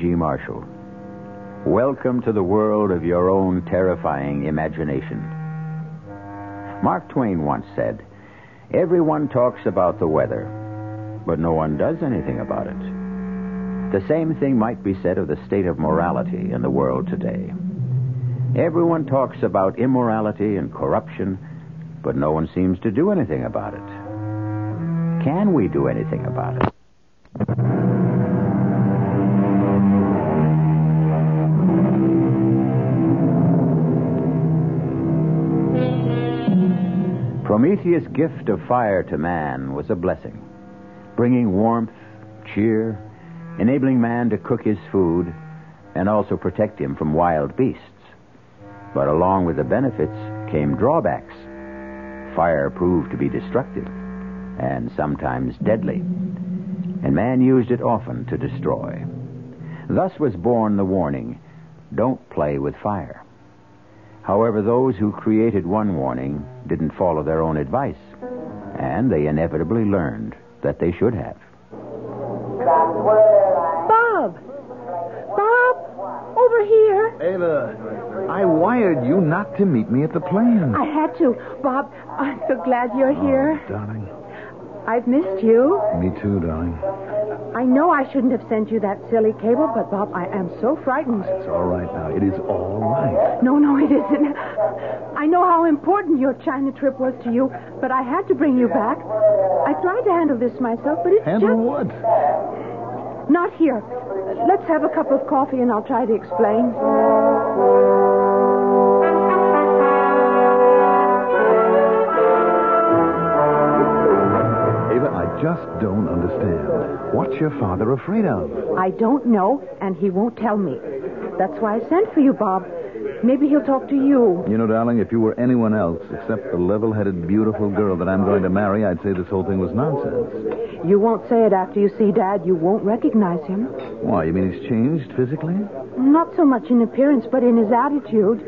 Welcome. Marshall. Welcome to the world of your own terrifying imagination. Mark Twain once said, Everyone talks about the weather, but no one does anything about it. The same thing might be said of the state of morality in the world today. Everyone talks about immorality and corruption, but no one seems to do anything about it. Can we do anything about it? Prometheus' gift of fire to man was a blessing, bringing warmth, cheer, enabling man to cook his food, and also protect him from wild beasts. But along with the benefits came drawbacks. Fire proved to be destructive and sometimes deadly, and man used it often to destroy. Thus was born the warning don't play with fire. However, those who created one warning didn't follow their own advice, and they inevitably learned that they should have. Bob! Bob! Over here! Ava, I wired you not to meet me at the plane. I had to. Bob, I'm so glad you're oh, here. Oh, darling. I've missed you. Me too, darling. I know I shouldn't have sent you that silly cable, but Bob, I am so frightened. It's all right now. It is all right. No, no, it isn't. I know how important your China trip was to you, but I had to bring you back. I tried to handle this myself, but it's Handle just what? not here. Let's have a cup of coffee and I'll try to explain. Ava, I just don't. What's your father afraid of? I don't know, and he won't tell me. That's why I sent for you, Bob. Maybe he'll talk to you. You know, darling, if you were anyone else except the level headed, beautiful girl that I'm going to marry, I'd say this whole thing was nonsense. You won't say it after you see Dad. You won't recognize him. Why, you mean he's changed physically? Not so much in appearance, but in his attitude.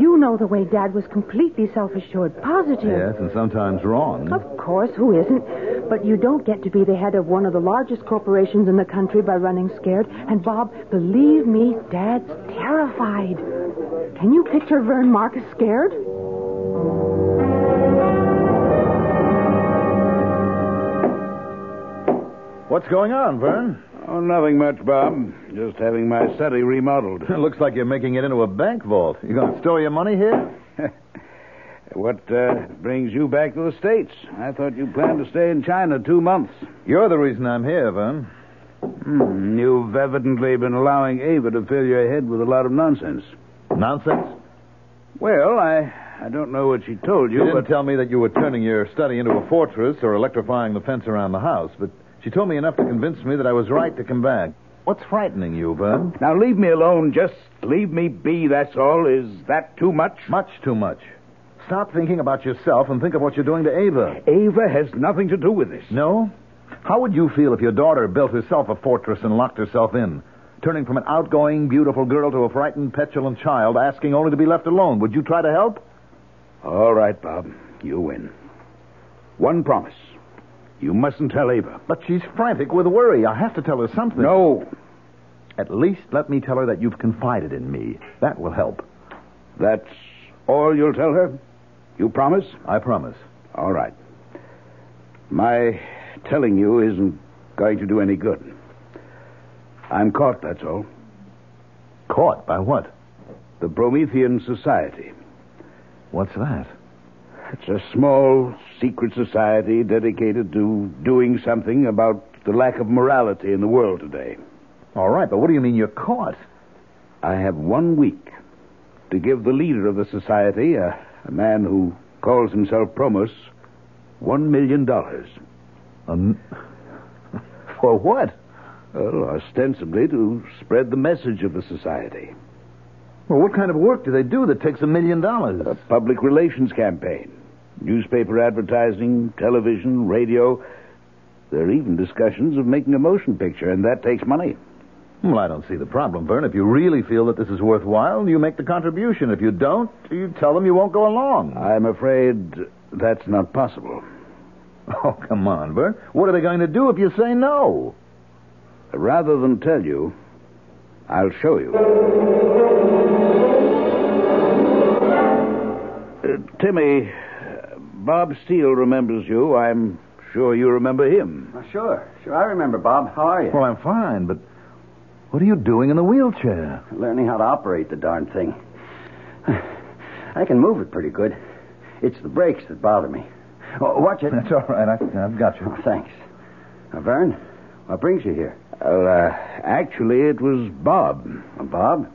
You know the way Dad was completely self assured, positive. Yes, and sometimes wrong. Of course, who isn't? But you don't get to be the head of one of the largest corporations in the country by running scared. And Bob, believe me, Dad's terrified. Can you picture Vern Marcus scared? What's going on, Vern? Oh, nothing much, Bob. Just having my study remodeled. It Looks like you're making it into a bank vault. You going to store your money here? What uh, brings you back to the States? I thought you planned to stay in China two months. You're the reason I'm here, Vern. Hmm, you've evidently been allowing Ava to fill your head with a lot of nonsense. Nonsense? Well, I I don't know what she told You you, didn't but tell me that you were turning your study into a fortress or electrifying the fence around the house, but she told me enough to convince me that I was right to come back. What's frightening you, Vern? now leave me alone. Just leave me be. That's all. Is that too much? Much too much. Stop thinking about yourself and think of what you're doing to Ava. Ava has nothing to do with this. No? How would you feel if your daughter built herself a fortress and locked herself in? Turning from an outgoing, beautiful girl to a frightened, petulant child, asking only to be left alone. Would you try to help? All right, Bob. You win. One promise. You mustn't tell Ava. But she's frantic with worry. I have to tell her something. No. At least let me tell her that you've confided in me. That will help. That's all you'll tell her? You promise? I promise. All right. My telling you isn't going to do any good. I'm caught, that's all. Caught by what? The Promethean Society. What's that? It's a small, secret society dedicated to doing something about the lack of morality in the world today. All right, but what do you mean you're caught? I have one week to give the leader of the society, a, a man who calls himself Promos, one million dollars. Um, for what? Well, ostensibly to spread the message of the society. Well, what kind of work do they do that takes a million dollars? A public relations campaign. Newspaper advertising, television, radio. There are even discussions of making a motion picture, and that takes money. Well, I don't see the problem, Vern. If you really feel that this is worthwhile, you make the contribution. If you don't, you tell them you won't go along. I'm afraid that's not possible. Oh, come on, Bert. What are they going to do if you say no? Rather than tell you, I'll show you. Uh, Timmy, uh, Bob Steele remembers you. I'm sure you remember him. Oh, sure, sure. I remember, Bob. How are you? Well, I'm fine, but what are you doing in the wheelchair? Learning how to operate the darn thing. I can move it pretty good. It's the brakes that bother me. Oh, watch it. That's all right. I, I've got you. Oh, thanks. Now, Vern, what brings you here? Well, uh, actually, it was Bob. Uh, Bob,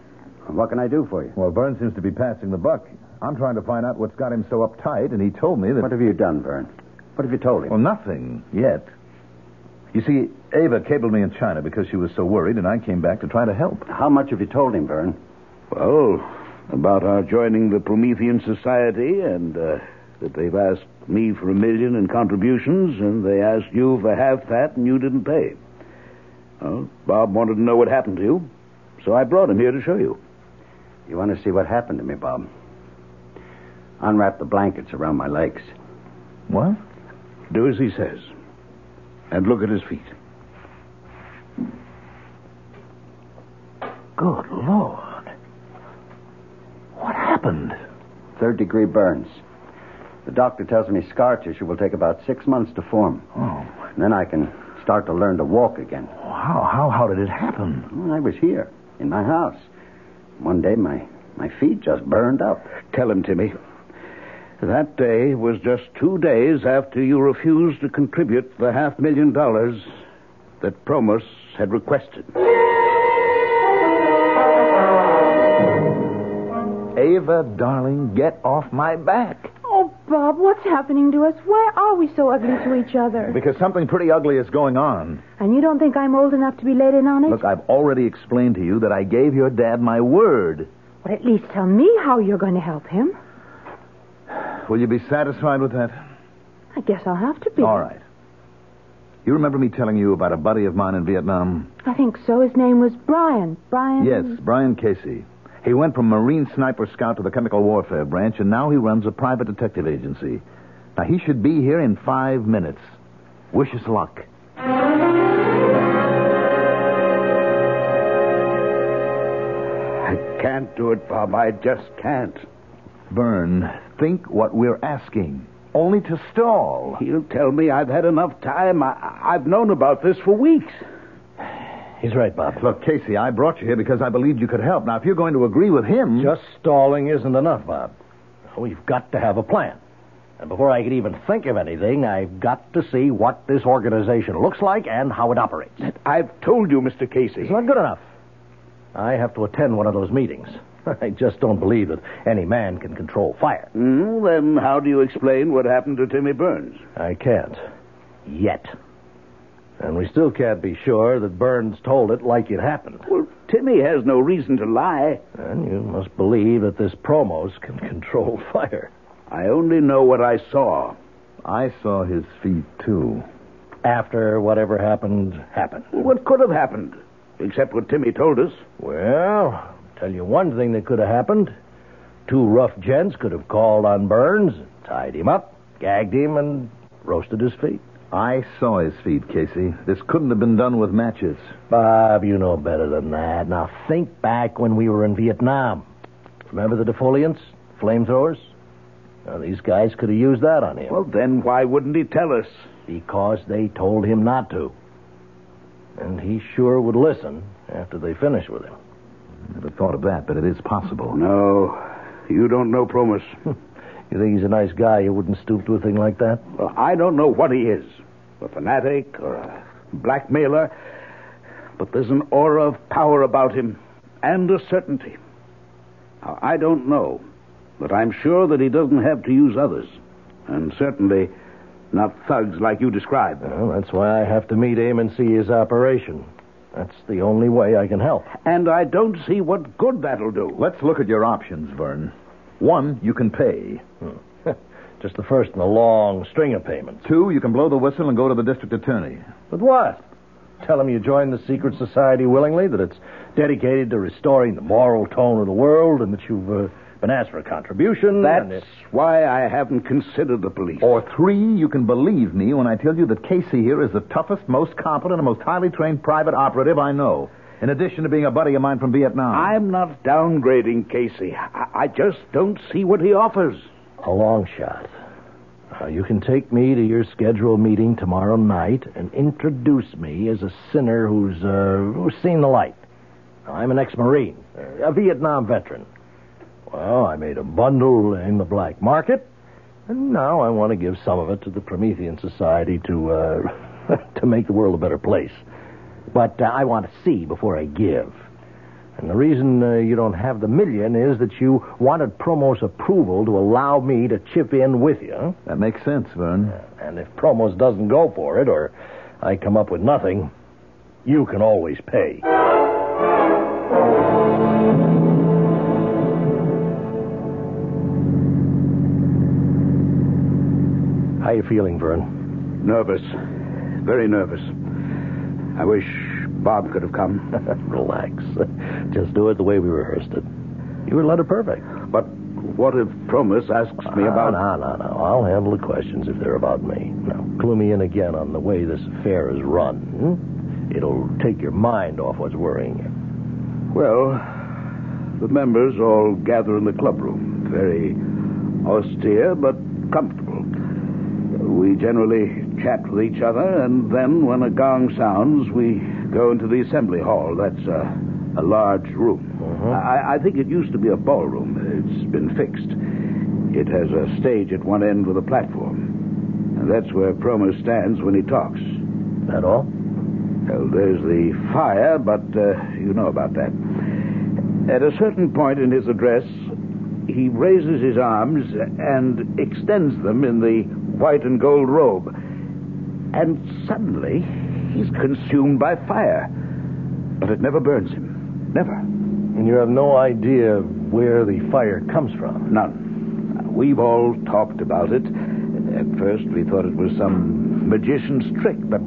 what can I do for you? Well, Vern seems to be passing the buck. I'm trying to find out what's got him so uptight, and he told me that. What have you done, Vern? What have you told him? Well, nothing yet. You see, Ava cabled me in China because she was so worried, and I came back to try to help. How much have you told him, Vern? Well, about our joining the Promethean Society, and uh, that they've asked me for a million in contributions, and they asked you for half that, and you didn't pay. Well, Bob wanted to know what happened to you, so I brought him here to show you. You want to see what happened to me, Bob? Unwrap the blankets around my legs. What? Do as he says, and look at his feet. Good Lord. What happened? Third degree burns. The doctor tells me scar tissue will take about six months to form. Oh. And then I can start to learn to walk again. How, how, how did it happen? Well, I was here, in my house. One day, my, my feet just burned up. Tell him, Timmy. That day was just two days after you refused to contribute the half million dollars that Promos had requested. Darling, get off my back. Oh, Bob, what's happening to us? Why are we so ugly to each other? Because something pretty ugly is going on. And you don't think I'm old enough to be let in on it? Look, I've already explained to you that I gave your dad my word. Well, at least tell me how you're going to help him. Will you be satisfied with that? I guess I'll have to be. All right. You remember me telling you about a buddy of mine in Vietnam? I think so. His name was Brian. Brian. Yes, Brian Casey. He went from Marine Sniper Scout to the Chemical Warfare Branch, and now he runs a private detective agency. Now, he should be here in five minutes. Wish us luck. I can't do it, Bob. I just can't. Burn, think what we're asking. Only to stall. He'll tell me I've had enough time. I, I've known about this for weeks. He's right, Bob. Look, Casey, I brought you here because I believed you could help. Now, if you're going to agree with him. Just stalling isn't enough, Bob. We've got to have a plan. And before I can even think of anything, I've got to see what this organization looks like and how it operates. I've told you, Mr. Casey. It's not good enough. I have to attend one of those meetings. I just don't believe that any man can control fire. Mm, then how do you explain what happened to Timmy Burns? I can't. Yet. And we still can't be sure that Burns told it like it happened. Well, Timmy has no reason to lie. And you must believe that this Promos can control fire. I only know what I saw. I saw his feet, too. After whatever happened, happened. What could have happened? Except what Timmy told us. Well, I'll tell you one thing that could have happened. Two rough gents could have called on Burns, tied him up, gagged him, and roasted his feet. I saw his feet, Casey. This couldn't have been done with matches. Bob, you know better than that. Now think back when we were in Vietnam. Remember the defoliants? Flamethrowers? Now, these guys could have used that on him. Well, then why wouldn't he tell us? Because they told him not to. And he sure would listen after they finished with him. Never thought of that, but it is possible. No, you don't know Promos. You think he's a nice guy? You wouldn't stoop to a thing like that? Well, I don't know what he is a fanatic or a blackmailer, but there's an aura of power about him and a certainty. Now, I don't know, but I'm sure that he doesn't have to use others, and certainly not thugs like you described. Well, that's why I have to meet him and see his operation. That's the only way I can help. And I don't see what good that'll do. Let's look at your options, Vern. One, you can pay. Just the first in a long string of payments. Two, you can blow the whistle and go to the district attorney. But what? Tell him you joined the secret society willingly, that it's dedicated to restoring the moral tone of the world, and that you've uh, been asked for a contribution. That's why I haven't considered the police. Or three, you can believe me when I tell you that Casey here is the toughest, most competent, and most highly trained private operative I know. In addition to being a buddy of mine from Vietnam. I'm not downgrading Casey. I, I just don't see what he offers. a long shot. Uh, you can take me to your scheduled meeting tomorrow night and introduce me as a sinner who's uh, who's seen the light. I'm an ex-marine, uh, a Vietnam veteran. Well, I made a bundle in the black market, and now I want to give some of it to the Promethean Society to uh, to make the world a better place. But uh, I want to see before I give. And the reason uh, you don't have the million is that you wanted Promo's approval to allow me to chip in with you. That makes sense, Vern. And if Promos doesn't go for it, or I come up with nothing, you can always pay. How are you feeling, Vern? Nervous. Very nervous. I wish Bob could have come. Relax. Just do it the way we rehearsed it. You were letter perfect. But what if Promos asks me about. No, no, no, no. I'll handle the questions if they're about me. Now, clue me in again on the way this affair is run. Hmm? It'll take your mind off what's worrying you. Well, the members all gather in the clubroom. Very austere, but comfortable. We generally chat with each other, and then when a gong sounds, we go into the assembly hall. That's a, a large room. I, I think it used to be a ballroom. It's been fixed. It has a stage at one end with a platform. And that's where Promo stands when he talks. That all? Well, there's the fire, but uh, you know about that. At a certain point in his address, he raises his arms and extends them in the white and gold robe. And suddenly, he's consumed by fire. But it never burns him. Never. And you have no idea where the fire comes from. None. We've all talked about it. At first, we thought it was some magician's trick, but,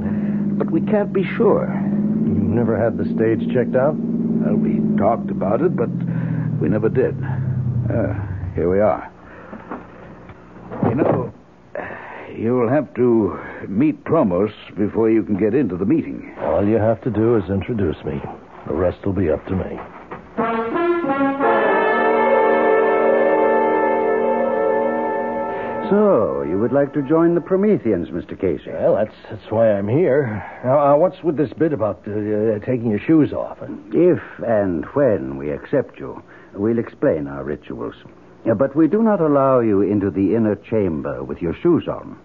but we can't be sure. You never had the stage checked out? Well, we talked about it, but we never did. Uh, here we are. You know, you'll have to meet Promos before you can get into the meeting. All you have to do is introduce me. The rest will be up to me. So, you would like to join the Prometheans, Mr. Casey? Well, that's that's why I'm here. Now, uh, what's with this bit about uh, uh, taking your shoes off? If and when we accept you, we'll explain our rituals. But we do not allow you into the inner chamber with your shoes on.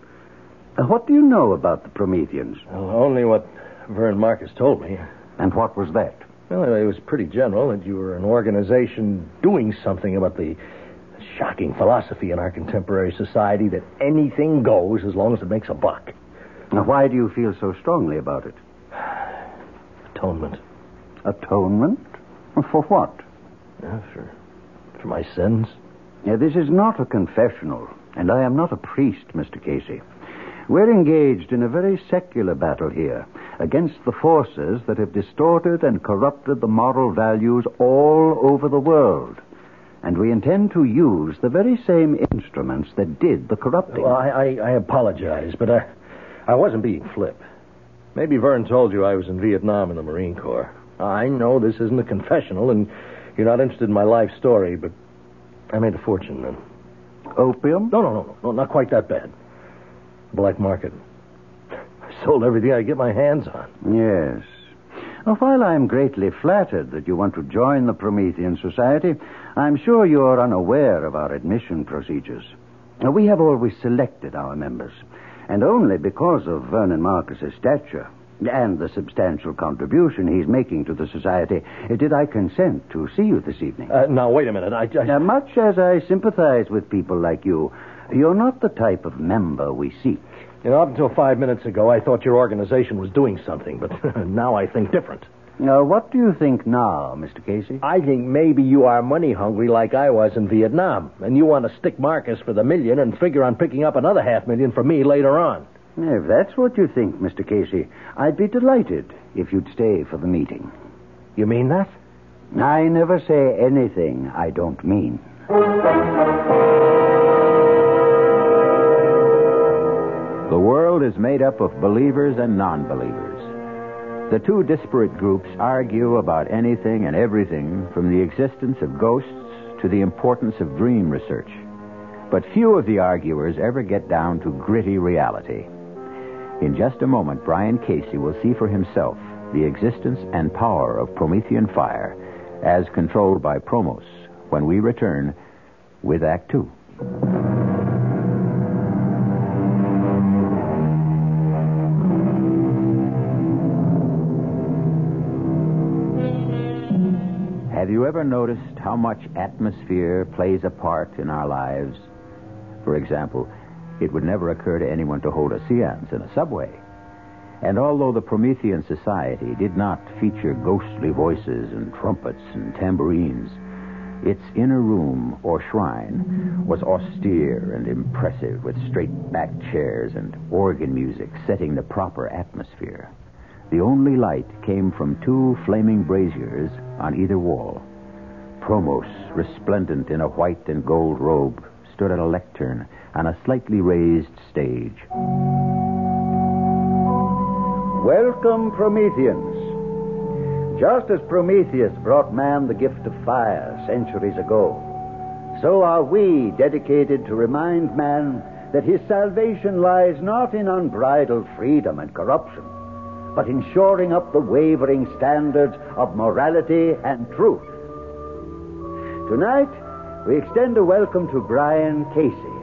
Uh, What do you know about the Prometheans? Well, only what Vern Marcus told me. And what was that? Well, it was pretty general that you were an organization doing something about the shocking philosophy in our contemporary society that anything goes as long as it makes a buck. Now, why do you feel so strongly about it? Atonement. Atonement? For what? Yeah, for, for my sins. Yeah, this is not a confessional, and I am not a priest, Mr. Casey. We're engaged in a very secular battle here against the forces that have distorted and corrupted the moral values all over the world. And we intend to use the very same instruments that did the corrupting. Well, I, I, I apologize, but I, I wasn't being flip. Maybe Vern told you I was in Vietnam in the Marine Corps. I know this isn't a confessional, and you're not interested in my life story, but I made a fortune then. Opium? No, no, no, no, no, not quite that bad. Black market. I sold everything I could get my hands on. Yes. Well, while I'm greatly flattered that you want to join the Promethean Society, I'm sure you're unaware of our admission procedures. Now, We have always selected our members, and only because of Vernon Marcus's stature and the substantial contribution he's making to the society did I consent to see you this evening. Uh, now, wait a minute. I, I, Now, much as I sympathize with people like you, you're not the type of member we seek. you know, up until five minutes ago, I thought your organization was doing something, but now I think different. Now, what do you think now, Mr. Casey? I think maybe you are money hungry like I was in Vietnam, and you want to stick Marcus for the million and figure on picking up another half million for me later on. If that's what you think, Mr. Casey, I'd be delighted if you'd stay for the meeting. You mean that? I never say anything I don't mean. The world is made up of believers and non believers. The two disparate groups argue about anything and everything from the existence of ghosts to the importance of dream research. But few of the arguers ever get down to gritty reality. In just a moment, Brian Casey will see for himself the existence and power of Promethean fire as controlled by Promos when we return with Act Two. Have you ever noticed how much atmosphere plays a part in our lives? For example, it would never occur to anyone to hold a seance in a subway. And although the Promethean Society did not feature ghostly voices and trumpets and tambourines, its inner room or shrine was austere and impressive with straight backed chairs and organ music setting the proper atmosphere. The only light came from two flaming braziers on either wall. Promos, resplendent in a white and gold robe, stood at a lectern on a slightly raised stage. Welcome, Prometheans. Just as Prometheus brought man the gift of fire centuries ago, so are we dedicated to remind man that his salvation lies not in unbridled freedom and corruption, but in shoring up the wavering standards of morality and truth. Tonight, we extend a welcome to Brian Casey,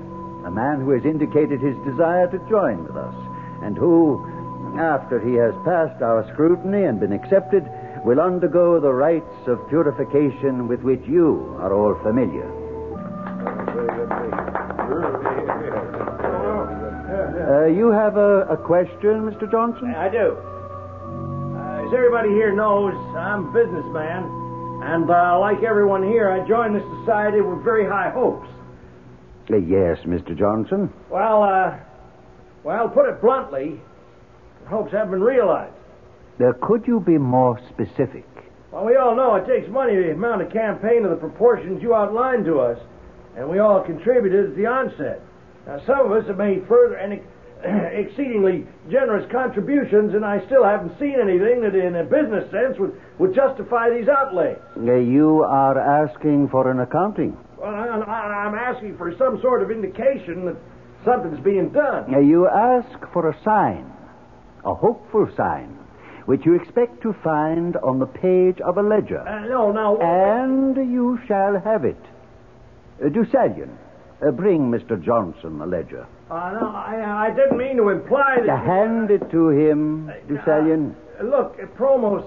a man who has indicated his desire to join with us, and who, after he has passed our scrutiny and been accepted, will undergo the rites of purification with which you are all familiar. Uh, you have a, a question, Mr. Johnson? I do. Uh, as everybody here knows, I'm a businessman, and uh, like everyone here, I joined the society with very high hopes. Uh, yes, Mr. Johnson. Well, uh, well, put it bluntly, the hopes haven't been realized. Uh, could you be more specific? Well, we all know it takes money to mount a campaign of the proportions you outlined to us, and we all contributed at the onset. Now, some of us have made further and exceedingly generous contributions, and I still haven't seen anything that, in a business sense, would, would justify these outlays. Uh, you are asking for an accounting. Well, I, I, I'm asking for some sort of indication that something's being done. Uh, you ask for a sign, a hopeful sign, which you expect to find on the page of a ledger. Uh, no, no. And you shall have it. Uh, Deucalion, uh, bring Mr. Johnson the ledger. Uh, no, I, I didn't mean to imply that. Uh, hand it to him, Deucalion. Uh, look, Promos,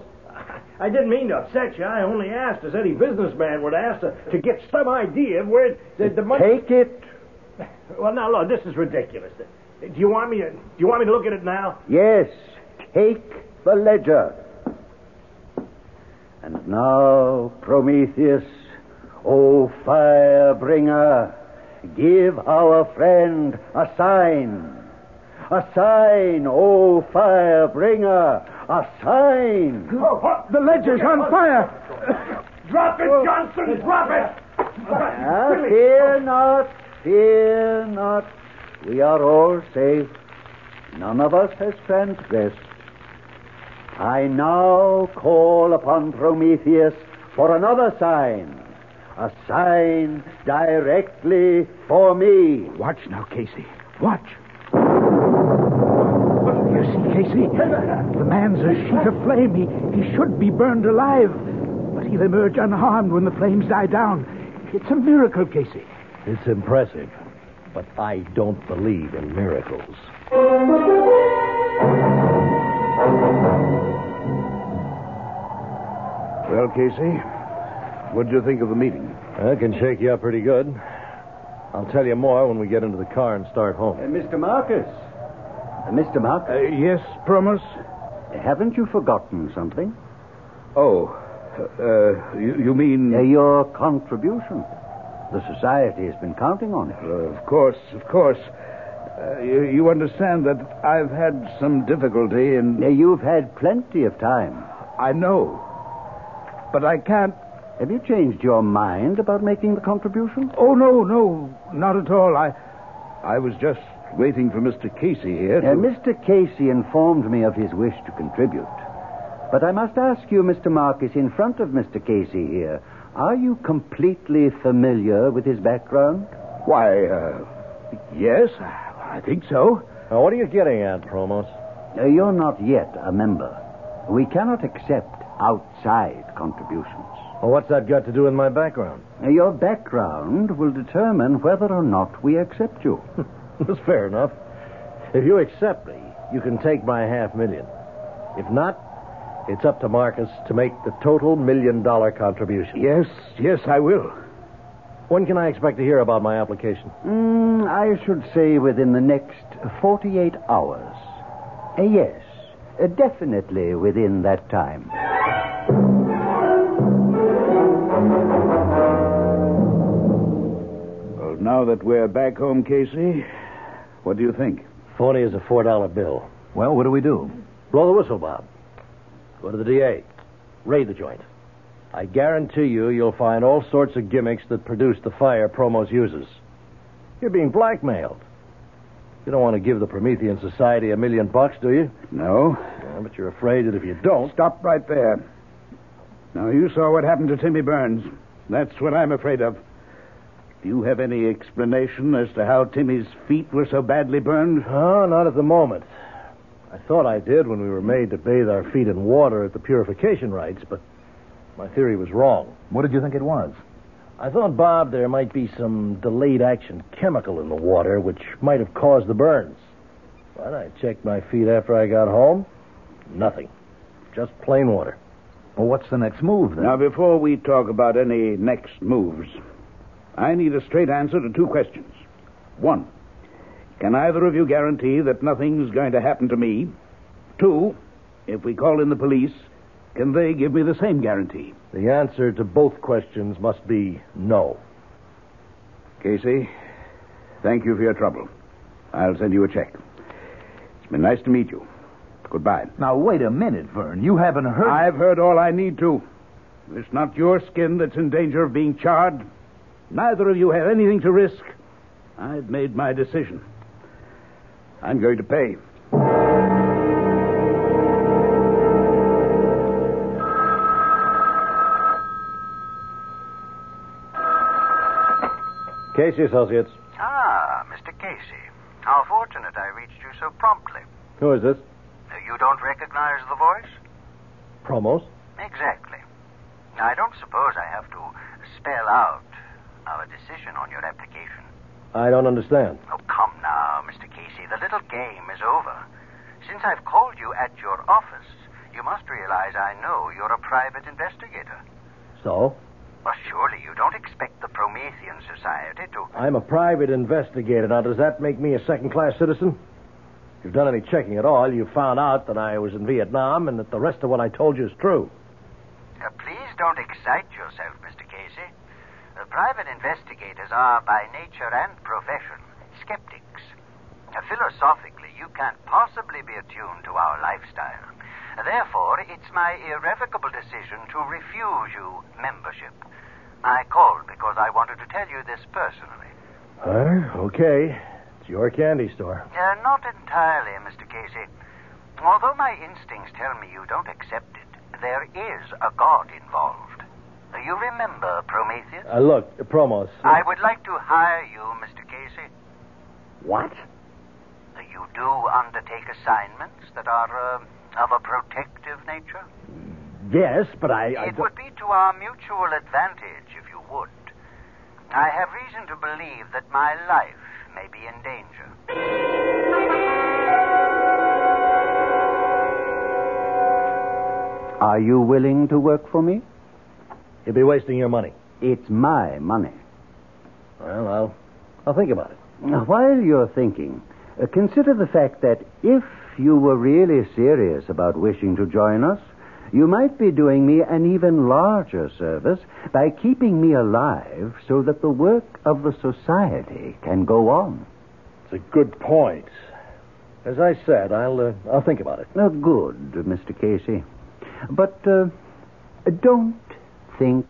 I didn't mean to upset you. I only asked, as any businessman would ask, to, to get some idea of where the, the money. Take it. Well, now look, this is ridiculous. Do you want me to? Do you want me to look at it now? Yes, take the ledger. And now, Prometheus, O fire bringer, give our friend a sign. A sign, O fire bringer, a sign. the ledger's on fire. Drop it, Johnson. Drop it. Ah, fear not, fear not. We are all safe. None of us has transgressed. I now call upon Prometheus for another sign. A sign directly for me. Watch now, Casey. Watch. You see, Casey? The man's a sheet of flame. He, he should be burned alive. But he'll emerge unharmed when the flames die down. It's a miracle, Casey. It's impressive, but I don't believe in miracles. Well, Casey, what did you think of the meeting? I can shake you up pretty good. I'll tell you more when we get into the car and start home. Uh, Mr. Marcus. Uh, Mr. Marcus, Uh, yes, Promos? haven't you forgotten something? Oh, uh, you, you mean. Uh, your contribution. The society has been counting on it. Uh, of course, of course. Uh, you, you understand that I've had some difficulty in. Uh, you've had plenty of time. I know. But I can't Have you changed your mind about making the contribution? Oh, no, no, not at all. I, I was just waiting for Mr. Casey here. To... Uh, Mr. Casey informed me of his wish to contribute. But I must ask you, Mr. Marcus, in front of Mr. Casey here, are you completely familiar with his background? Why, uh, yes, I think so. Now, what are you getting at, Promos? Uh, you're not yet a member. We cannot accept outside contributions. Well, what's that got to do with my background? Your background will determine whether or not we accept you. That's fair enough. If you accept me, you can take my half million. If not, it's up to Marcus to make the total million dollar contribution. Yes, yes, I will. When can I expect to hear about my application? Mm, I should say within the next 48 hours. Uh, yes, uh, definitely within that time. Now that we're back home, Casey, what do you think? Phony is a four dollar bill. Well, what do we do? Blow the whistle, Bob. Go to the DA. Raid the joint. I guarantee you, you'll find all sorts of gimmicks that produce the fire Promos uses. You're being blackmailed. You don't want to give the Promethean Society a million bucks, do you? No. Yeah, but you're afraid that if you don't. Stop right there. Now, you saw what happened to Timmy Burns. That's what I'm afraid of. Do you have any explanation as to how Timmy's feet were so badly burned? Oh, not at the moment. I thought I did when we were made to bathe our feet in water at the purification rites, but my theory was wrong. What did you think it was? I thought, Bob, there might be some delayed action chemical in the water which might have caused the burns. But I checked my feet after I got home. Nothing. Just plain water. Well, what's the next move, then? Now, before we talk about any next moves, I need a straight answer to two questions. One, can either of you guarantee that nothing's going to happen to me? Two, if we call in the police, can they give me the same guarantee? The answer to both questions must be no. Casey, thank you for your trouble. I'll send you a check. It's been nice to meet you. Goodbye. Now, wait a minute, Vern. You haven't heard. I've heard all I need to. It's not your skin that's in danger of being charred. Neither of you have anything to risk. I've made my decision. I'm going to pay. Casey Associates. Ah, Mr. Casey. How fortunate I reached you so promptly. Who is this? You don't recognize the voice? Promos. Exactly. I don't suppose I have to spell out our decision on your application. I don't understand. Oh, come now, Mr. Casey. The little game is over. Since I've called you at your office, you must realize I know you're a private investigator. So? Well, surely you don't expect the Promethean Society to. I'm a private investigator. Now, does that make me a second class citizen? If you've done any checking at all, you found out that I was in Vietnam and that the rest of what I told you is true. Uh, please don't excite yourself, Mr. Private investigators are, by nature and profession, skeptics. Philosophically, you can't possibly be attuned to our lifestyle. Therefore, it's my irrevocable decision to refuse you membership. I called because I wanted to tell you this personally. Uh, okay. It's your candy store. Uh, not entirely, Mr. Casey. Although my instincts tell me you don't accept it, there is a god involved. Uh, You remember Prometheus? Uh, look, Promos. I would like to hire you, Mr. Casey. What? Uh, You do undertake assignments that are uh, of a protective nature? Yes, but I. I It would be to our mutual advantage if you would. I have reason to believe that my life may be in danger. Are you willing to work for me? You'll be wasting your money. It's my money. Well, I'll, I'll think about it. Now, while you're thinking, uh, consider the fact that if you were really serious about wishing to join us, you might be doing me an even larger service by keeping me alive so that the work of the society can go on. It's a good point. As I said, I'll uh, I'll think about it. Uh, good, Mr. Casey. But uh, don't think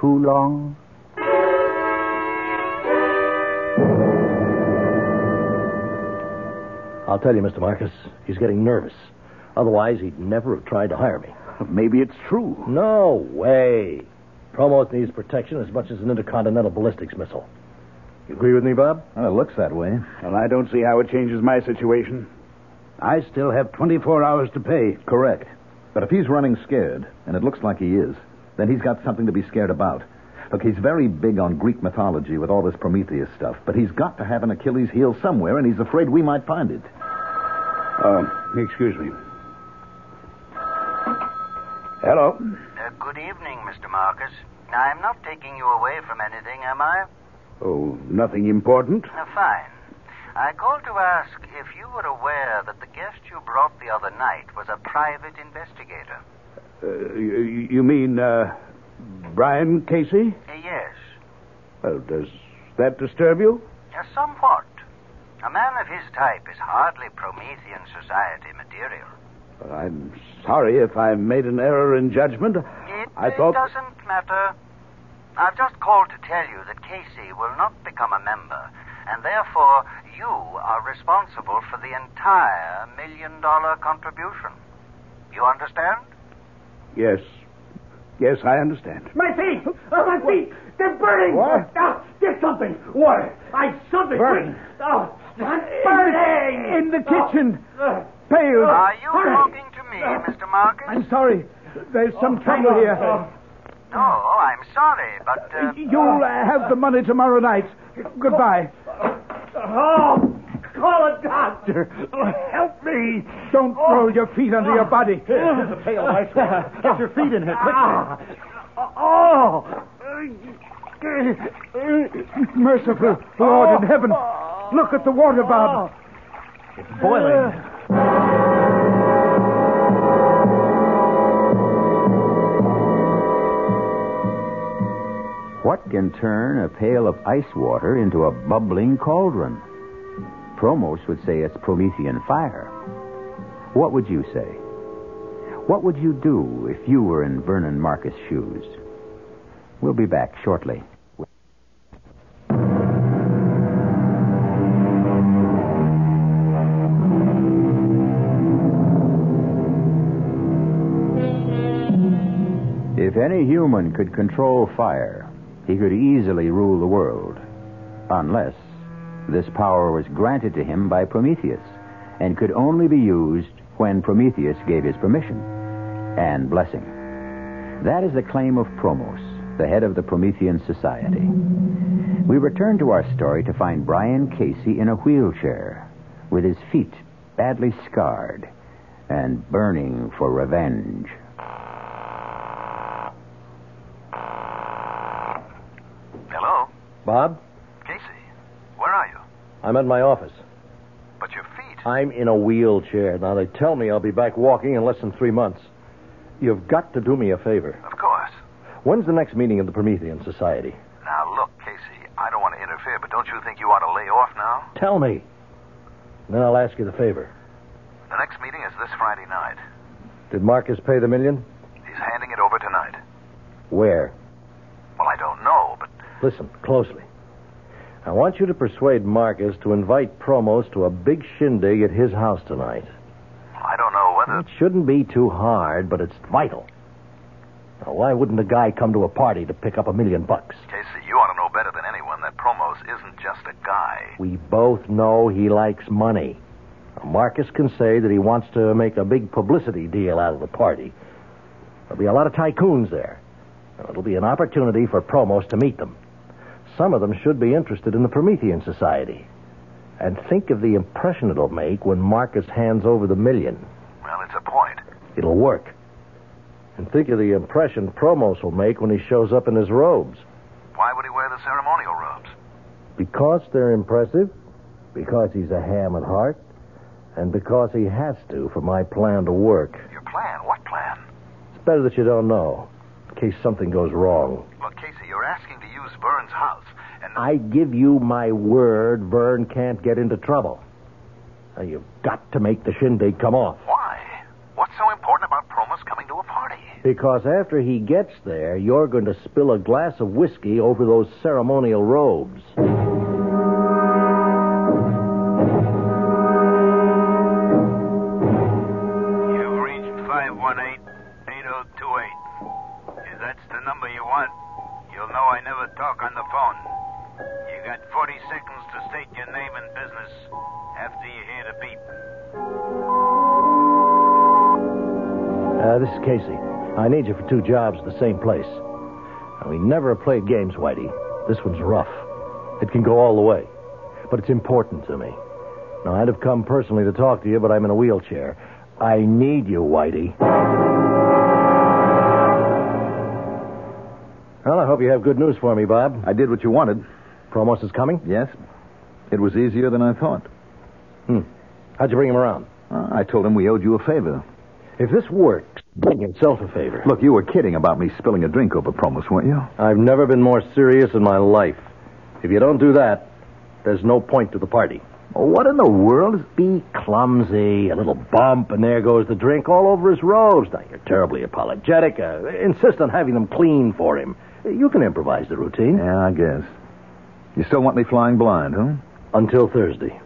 too long? I'll tell you, Mr. Marcus, he's getting nervous. Otherwise, he'd never have tried to hire me. Maybe it's true. No way. Promos needs protection as much as an intercontinental ballistics missile. You agree with me, Bob? Well, it looks that way. Well, I don't see how it changes my situation. I still have 24 hours to pay. Correct. But if he's running scared, and it looks like he is, then he's got something to be scared about. Look, he's very big on Greek mythology with all this Prometheus stuff, but he's got to have an Achilles heel somewhere, and he's afraid we might find it. Oh, excuse me. Hello. Uh, good evening, Mr. Marcus. I'm not taking you away from anything, am I? Oh, nothing important. Uh, fine. I called to ask if you were aware that the guest you brought the other night was a private investigator. Uh, you, you mean, uh, Brian Casey? Uh, yes. Well, does that disturb you? Uh, somewhat. A man of his type is hardly Promethean society material. Well, I'm sorry if I made an error in judgment. It I thought. doesn't matter. I've just called to tell you that Casey will not become a member, and therefore you are responsible for the entire million dollar contribution. You understand? Yes. Yes, I understand. My feet! Oh, my feet! They're burning! What? Ah, get something! Water! I something! Burning? Oh, I'm burning! In the kitchen. Uh, Pails. Are you Hurry. talking to me, Mr. Marcus? I'm sorry. There's some trouble hang on. here. No, I'm sorry, but. Uh, You'll uh, have the money tomorrow night. Goodbye. Oh, call a doctor! Oh, help me! Don't oh. roll your feet under your body. Oh. Here's a pail of ice water. Get your feet in here, quickly. Ah. Oh! Merciful Lord in heaven. Look at the water, Bob. It's boiling. What can turn a pail of ice water into a bubbling cauldron? Promos would say it's Promethean fire. What would you say? What would you do if you were in Vernon Marcus' shoes? We'll be back shortly. If any human could control fire, he could easily rule the world. Unless this power was granted to him by Prometheus and could only be used when Prometheus gave his permission and blessing. That is the claim of Promos, the head of the Promethean Society. We return to our story to find Brian Casey in a wheelchair with his feet badly scarred and burning for revenge. Hello? Bob, Casey, where are you? I'm at my office. But your feet. I'm in a wheelchair. Now, they tell me I'll be back walking in less than three months. You've got to do me a favor. Of course. When's the next meeting of the Promethean Society? Now, look, Casey, I don't want to interfere, but don't you think you ought to lay off now? Tell me. Then I'll ask you the favor. The next meeting is this Friday night. Did Marcus pay the million? He's handing it over tonight. Where? Well, I don't know, but Listen closely. I want you to persuade Marcus to invite Promos to a big shindig at his house tonight. I don't know whether. It shouldn't be too hard, but it's vital. Now, why wouldn't a guy come to a party to pick up a million bucks? Casey, you ought to know better than anyone that Promos isn't just a guy. We both know he likes money. Now, Marcus can say that he wants to make a big publicity deal out of the party. There'll be a lot of tycoons there. Now, it'll be an opportunity for Promos to meet them. Some of them should be interested in the Promethean Society. And think of the impression it'll make when Marcus hands over the million. Well, it's a point. It'll work. And think of the impression Promos will make when he shows up in his robes. Why would he wear the ceremonial robes? Because they're impressive, because he's a ham at heart, and because he has to for my plan to work. Your plan? What plan? It's better that you don't know, in case something goes wrong. Look, Casey, you're asking to use Vern's house, I give you my word Vern can't get into trouble. Now, you've got to make the shindig come off. why? What's so important about Promos coming to a party? Because after he gets there, you're going to spill a glass of whiskey over those ceremonial robes. I need you for two jobs at the same place. Now, we never played games, Whitey. This one's rough. It can go all the way. But it's important to me. Now, I'd have come personally to talk to you, but I'm in a wheelchair. I need you, Whitey. Well, I hope you have good news for me, Bob. I did what you wanted. Promos is coming? Yes. It was easier than I thought. Hmm. How'd you bring him around? Uh, I told him we owed you a favor. If this works, bring yourself a favor. Look, you were kidding about me spilling a drink over Promos, weren't you? I've never been more serious in my life. If you don't do that, there's no point to the party. Oh, what in the world? Be clumsy, a little bump, and there goes the drink all over his robes. Now, you're terribly apologetic. Uh, insist on having them clean for him. You can improvise the routine. Yeah, I guess. You still want me flying blind, huh? Until Thursday.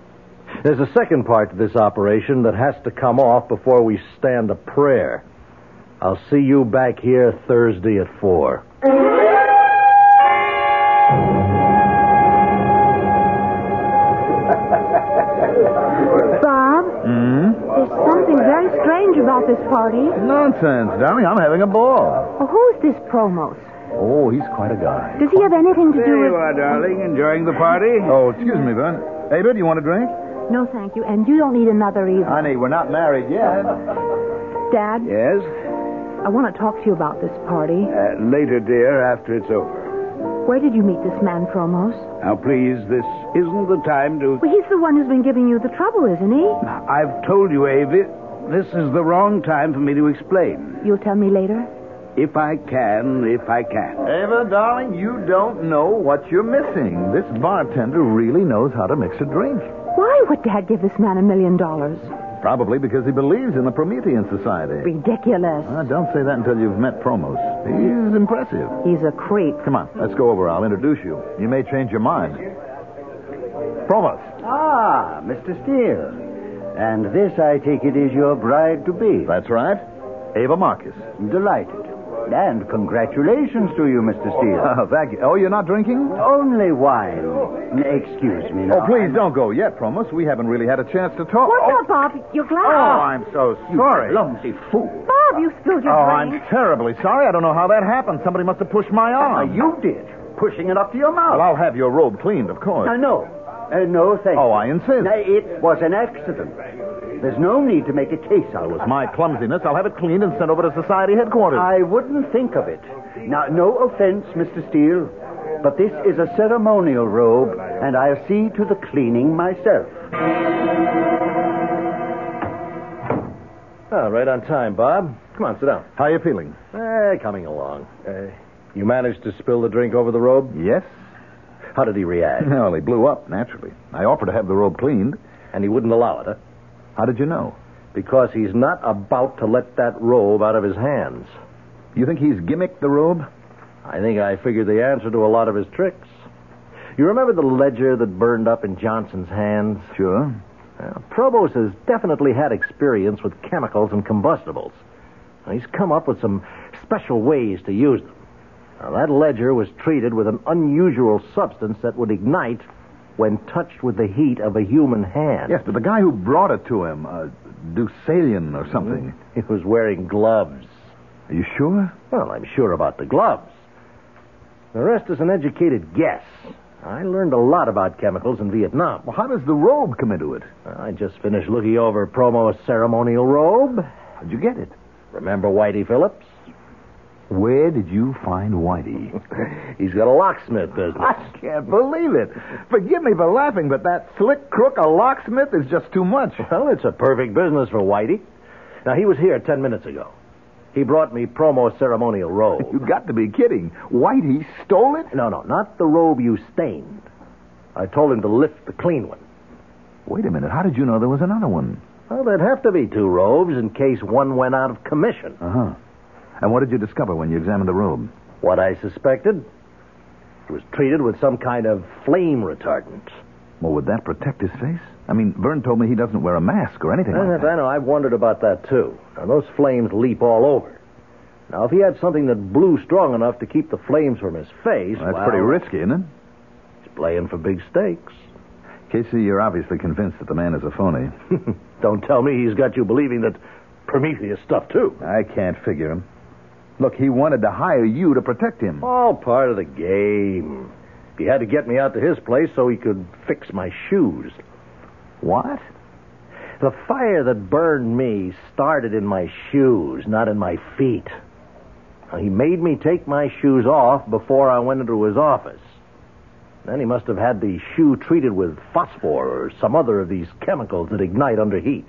There's a second part to this operation that has to come off before we stand a prayer. I'll see you back here Thursday at 4. Bob, Hmm? there's something very strange about this party. Nonsense, darling. I'm having a ball. Well, who's this Promos? Oh, he's quite a guy. Does he have anything to do There you with... are, darling, enjoying the party. Oh, excuse me, Vern. Ava, do you want a drink? No, thank you. And you don't need another either. Honey, we're not married yet. Dad, Yes? I want to talk to you about this party. Uh, later, dear, after it's over. Where did you meet this man, Promos? Now, please, this isn't the time to. Well, he's the one who's been giving you the trouble, isn't he? I've told you, Avi, this is the wrong time for me to explain. You'll tell me later? If I can, if I can. Ava, darling, you don't know what you're missing. This bartender really knows how to mix a drink. Why would Dad give this man a million dollars? Probably because he believes in the Promethean Society. Ridiculous. Uh, don't say that until you've met Promos. He's impressive. He's a creep. Come on, let's go over. I'll introduce you. You may change your mind. Promos. Ah, Mr. Steele. And this, I take it, is your bride to be. That's right. Ava Marcus. Delighted. And congratulations to you, Mr. Steele. Oh, thank you. Oh, you're not drinking? Only wine. Excuse me now. Oh, please don't go yet, Promos. We haven't really had a chance to talk. What's oh. up, Bob? Your glass. Oh, I'm so sorry. Clumsy fool. Bob, you spilled your Oh, drink. I'm terribly sorry. I don't know how that happened. Somebody must have pushed my arm. you did. Pushing it up to your mouth. Well, I'll have your robe cleaned, of course. Uh, know. Uh, no, thank Oh, you. I insist. Now, it was an accident. There's no need to make a case out of was it. my clumsiness. I'll have it cleaned and sent over to society headquarters. I wouldn't think of it. Now, no offense, Mr. Steele, but this is a ceremonial robe, and I'll see to the cleaning myself. Oh, right on time, Bob. Come on, sit down. How are you feeling? Eh, coming along. Uh, you managed to spill the drink over the robe? Yes. How did he react? Well, he blew up, naturally. I offered to have the robe cleaned. And he wouldn't allow it, huh? How did you know? Because he's not about to let that robe out of his hands. You think he's gimmicked the robe? I think I figured the answer to a lot of his tricks. You remember the ledger that burned up in Johnson's hands? Sure. Well, Promos has definitely had experience with chemicals and combustibles. Now, He's come up with some special ways to use them. Now, that ledger was treated with an unusual substance that would ignite when touched with the heat of a human hand. Yes, but the guy who brought it to him, uh, Deucalion or something. He was wearing gloves. Are you sure? Well, I'm sure about the gloves. The rest is an educated guess. I learned a lot about chemicals in Vietnam. Well, how does the robe come into it? I just finished looking over Promos' ceremonial robe. How'd you get it? Remember Whitey Phillips? Where did you find Whitey? He's got a locksmith business. I can't believe it. Forgive me for laughing, but that slick crook, a locksmith, is just too much. Well, it's a perfect business for Whitey. Now, he was here ten minutes ago. He brought me promo ceremonial robe. You've got to be kidding. Whitey stole it? No, no, not the robe you stained. I told him to lift the clean one. Wait a minute. How did you know there was another one? Well, there'd have to be two robes in case one went out of commission. Uh huh. And what did you discover when you examined the room? What I suspected He was treated with some kind of flame retardant. Well, would that protect his face? I mean, Vern told me he doesn't wear a mask or anything I, like that. I know. I've wondered about that, too. Now, those flames leap all over. Now, if he had something that blew strong enough to keep the flames from his face, Well, that's well, pretty risky, isn't it? He's playing for big stakes. Casey, you're obviously convinced that the man is a phony. Don't tell me he's got you believing that Prometheus stuff, too. I can't figure him. Look, he wanted to hire you to protect him. All part of the game. He had to get me out to his place so he could fix my shoes. What? The fire that burned me started in my shoes, not in my feet. He made me take my shoes off before I went into his office. Then he must have had the shoe treated with phosphor or some other of these chemicals that ignite under heat.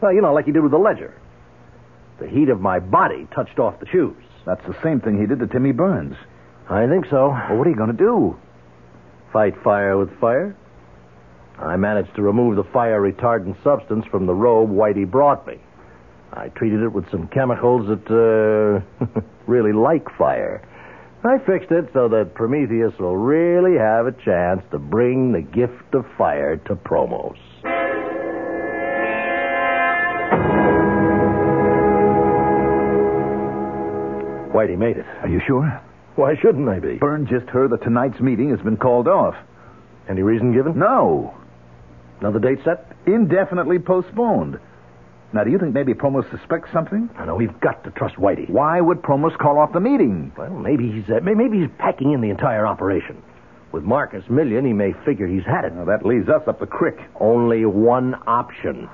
Well, you know, like he did with the ledger. The heat of my body touched off the shoes. That's the same thing he did to Timmy Burns. I think so. Well, what are you going to do? Fight fire with fire? I managed to remove the fire retardant substance from the robe Whitey brought me. I treated it with some chemicals that uh, really like fire. I fixed it so that Prometheus will really have a chance to bring the gift of fire to Promos. Whitey made it. Are you sure? Why shouldn't I be? Byrne just heard that tonight's meeting has been called off. Any reason given? No. Another date set? Indefinitely postponed. Now, do you think maybe Promos suspects something? I know we've got to trust Whitey. Why would Promos call off the meeting? Well, maybe he's uh, maybe he's packing in the entire operation. With Marcus Million, he may figure he's had it. Now, that leaves us up the creek. Only one option.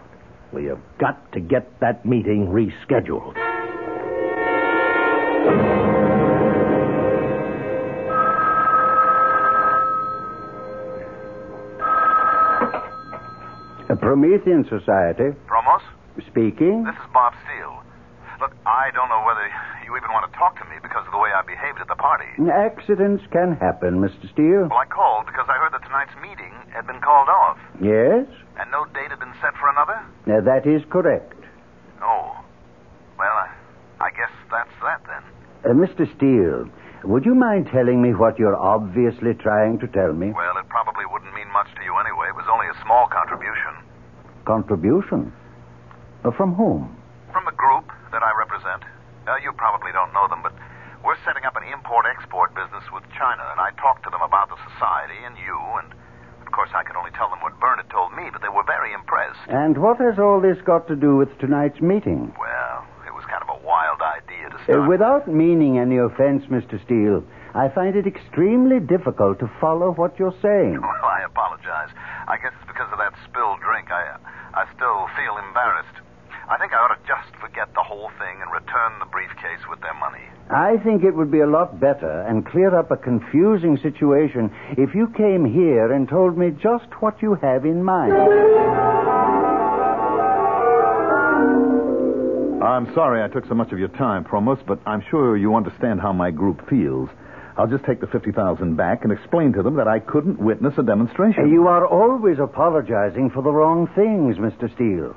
We have got to get that meeting rescheduled. A Promethean Society. Promos? Speaking. This is Bob Steele. Look, I don't know whether you even want to talk to me because of the way I behaved at the party. Accidents can happen, Mr. Steele. Well, I called because I heard that tonight's meeting had been called off, Yes? and no date had been set for another. Uh, that is correct. Oh. Well, I, I guess that's that then. Uh, Mr. Steele, would you mind telling me what you're obviously trying to tell me? Well, it probably wouldn't mean much to you anyway. It was only a small contribution Contribution? Uh, from whom? from the group that I represent. Uh, you probably don't know them, but we're setting up an import-export business with China, and I talked to them about the society and you, and of course I could only tell them what Byrne had told me, but they were very impressed. And what has all this got to do with tonight's meeting? Well, it was kind of a wild idea to Uh, start. without meaning any offense, Mr. Steele, I find it extremely difficult to follow what you're saying. Well, I apologize. I guess it's because of that spilled drink. I, I still feel embarrassed. I think I ought to just forget the whole thing and return the briefcase with their money. I think it would be a lot better and clear up a confusing situation if you came here and told me just what you have in mind. I'm sorry I took so much of your time, Promos, but I'm sure you understand how my group feels. I'll just take the 50000 back and explain to them that I couldn't witness a demonstration. You are always apologizing for the wrong things, Mr. Steele.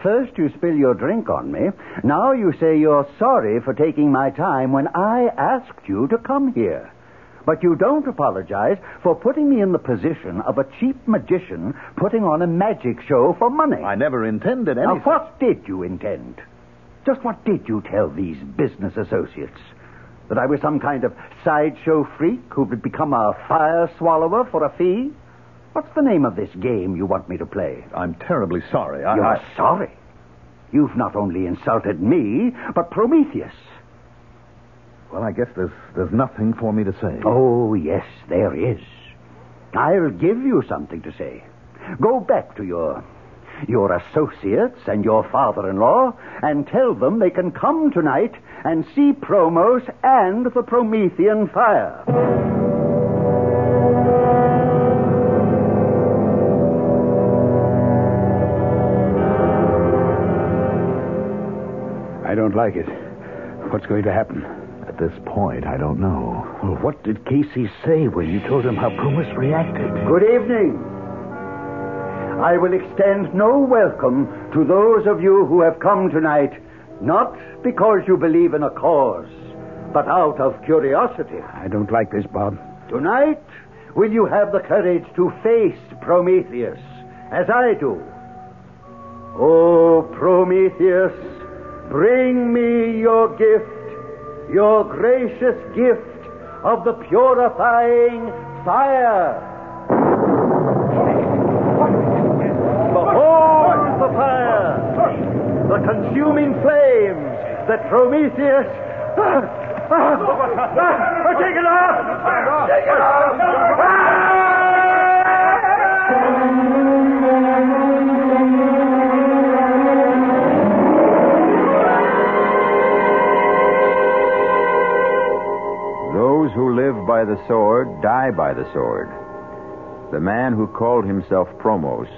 First, you spill your drink on me. Now you say you're sorry for taking my time when I asked you to come here. But you don't apologize for putting me in the position of a cheap magician putting on a magic show for money. I never intended anything. Now, what did you intend? Just what did you tell these business associates? That I was some kind of sideshow freak who would become a fire swallower for a fee? What's the name of this game you want me to play? I'm terribly sorry. I, You're I- sorry. You've not only insulted me, but Prometheus. Well, I guess there's there's nothing for me to say. Oh, yes, there is. I'll give you something to say. Go back to your your associates and your father-in-law and tell them they can come tonight and see Promos and the Promethean fire. I don't like it. What's going to happen? At this point, I don't know. Well, what did Casey say when you told him how Promos reacted? Good evening. I will extend no welcome to those of you who have come tonight Not because you believe in a cause, but out of curiosity. I don't like this, Bob. Tonight, will you have the courage to face Prometheus, as I do? Oh, Prometheus, bring me your gift, your gracious gift of the purifying fire. Behold the fire, the consuming flames that Prometheus. Ah, ah, ah, take it off! Take it off! Those who live by the sword die by the sword. The man who called himself Promos,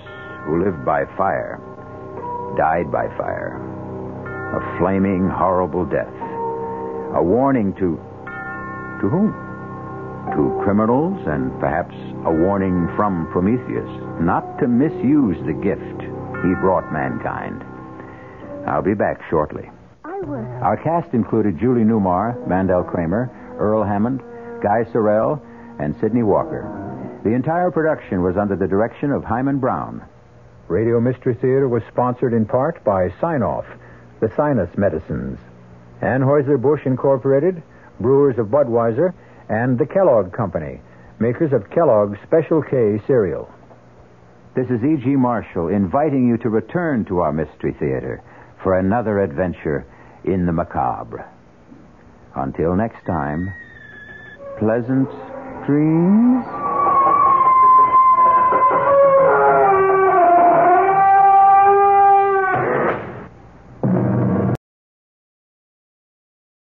who lived by fire, died by fire. A flaming, horrible death. A warning to. to whom? To criminals, and perhaps a warning from Prometheus not to misuse the gift he brought mankind. I'll be back shortly. I will. Our cast included Julie Newmar, Mandel Kramer, Earl Hammond, Guy Sorel, and Sydney Walker. The entire production was under the direction of Himan Brown. Radio Mystery Theater was sponsored in part by Sine-Off, the sinus medicines, Anheuser-Busch Incorporated, brewers of Budweiser, and the Kellogg Company, makers of Kellogg's Special K cereal. This is E.G. Marshall inviting you to return to our Mystery Theater for another adventure in the macabre. Until next time, pleasant dreams.